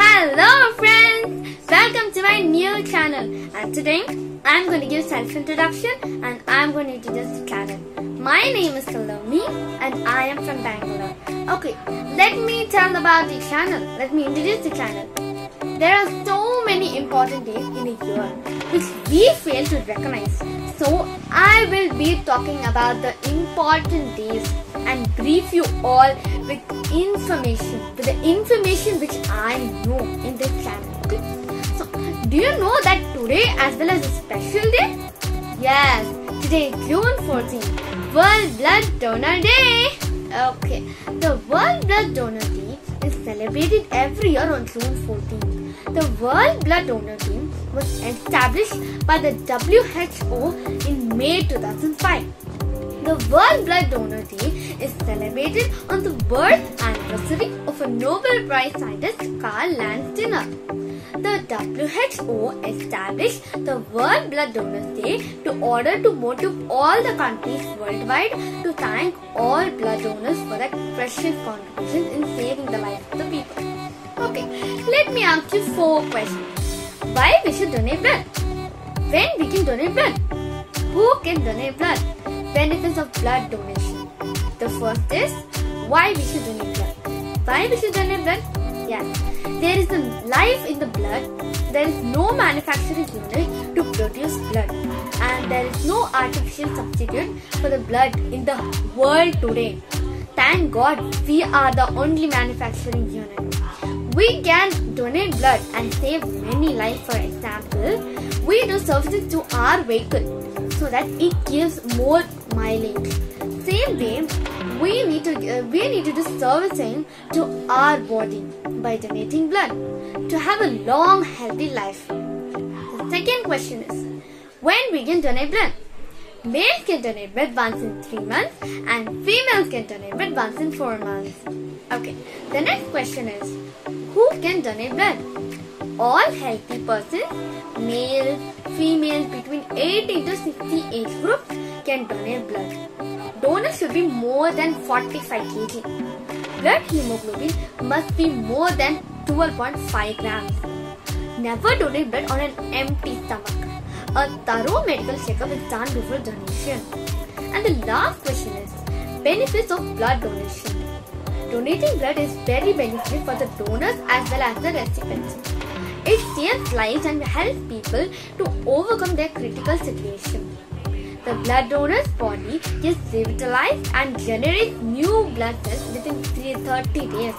Hello friends! Welcome to my new channel and today I'm going to give self-introduction and I'm going to introduce the channel. My name is Salomi and I am from Bangalore. Okay, let me tell about the channel. Let me introduce the channel. There are so important days in a year which we fail to recognize. So I will be talking about the important days and brief you all with information, with the information which I know in this channel. Okay? So do you know that today as well as a special day? Yes, today June 14th, World Blood Donor Day. Okay, the World Blood Donor Day celebrated every year on June 14th. The World Blood Donor Day was established by the WHO in May 2005. The World Blood Donor Day is celebrated on the birth anniversary of a Nobel Prize scientist Karl Landsteiner. The WHO established the World Blood Donors Day to order to motive all the countries worldwide to thank all blood donors for their precious contributions in saving the lives of the people. Okay, let me ask you four questions. Why we should donate blood? When we can donate blood? Who can donate blood? Benefits of blood donation. The first is why we should donate blood. Why we should donate blood? Yes, there is a life in the blood. There is no manufacturing unit to produce blood, and there is no artificial substitute for the blood in the world today. Thank God we are the only manufacturing unit. We can donate blood and save many lives. For example, we do services to our vehicle so that it gives more mileage. Same way, we need to uh, we need to do servicing to our body by donating blood to have a long healthy life. The second question is when we can donate blood. Males can donate blood once in 3 months and females can donate blood once in 4 months. Okay, the next question is who can donate blood? All healthy persons, male, female between 18 to 60 age groups can donate blood. Donors should be more than 45 kg. Blood hemoglobin must be more than 12.5 grams. Never donate blood on an empty stomach. A thorough medical checkup is done before donation. And the last question is benefits of blood donation. Donating blood is very beneficial for the donors as well as the recipients. It saves lives and helps people to overcome their critical situation. The blood donor's body gets revitalized and generates new blood cells within 30 days,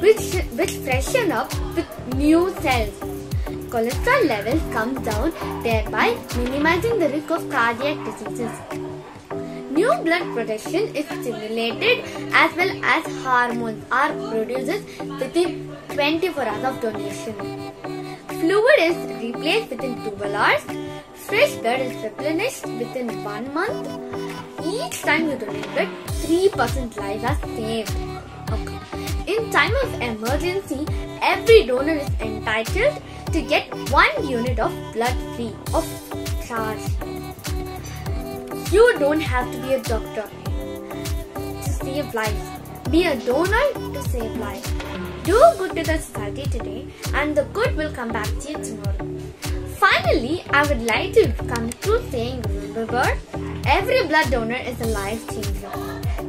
which, which freshen up with new cells. Cholesterol levels come down, thereby minimizing the risk of cardiac diseases. New blood production is stimulated as well as hormones are produced within 24 hours of donation. Fluid is replaced within 12 hours. Fresh blood is replenished within 1 month. Each time you donate blood, 3% lives are saved. Okay. In time of emergency, every donor is entitled to get 1 unit of blood free of charge. You don't have to be a doctor to save lives. Be a donor to save lives. Do good to the society today and the good will come back to you tomorrow. Finally, I would like to conclude saying remember, every blood donor is a life changer.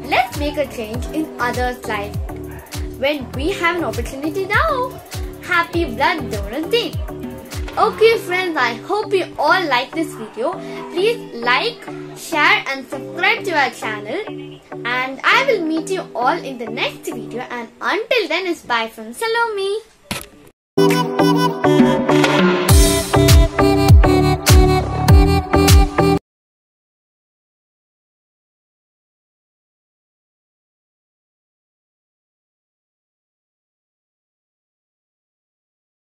Let's make a change in others' life When we have an opportunity now, happy blood donor day. Okay friends, I hope you all like this video. Please like, share and subscribe to our channel. And I will meet you all in the next video and until then it's bye from Salomi.